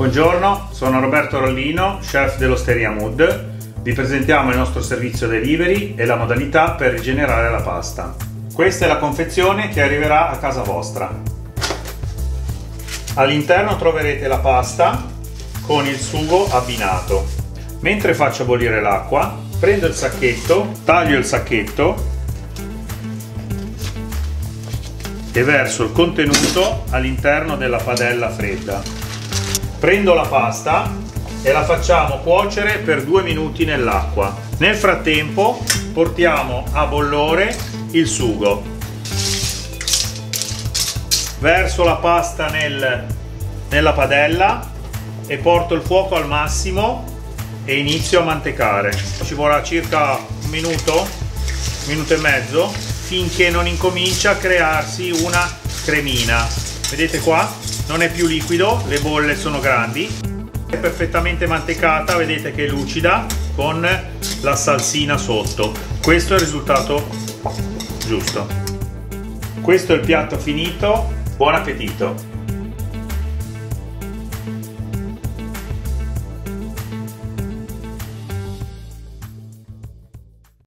Buongiorno, sono Roberto Rollino, chef dell'Osteria Mood. Vi presentiamo il nostro servizio delivery e la modalità per rigenerare la pasta. Questa è la confezione che arriverà a casa vostra. All'interno troverete la pasta con il sugo abbinato. Mentre faccio bollire l'acqua, prendo il sacchetto, taglio il sacchetto e verso il contenuto all'interno della padella fredda. Prendo la pasta e la facciamo cuocere per due minuti nell'acqua. Nel frattempo portiamo a bollore il sugo. Verso la pasta nel, nella padella e porto il fuoco al massimo e inizio a mantecare. Ci vorrà circa un minuto, minuto e mezzo finché non incomincia a crearsi una cremina. Vedete qua? Non è più liquido, le bolle sono grandi. È perfettamente mantecata, vedete che è lucida con la salsina sotto. Questo è il risultato giusto. Questo è il piatto finito. Buon appetito!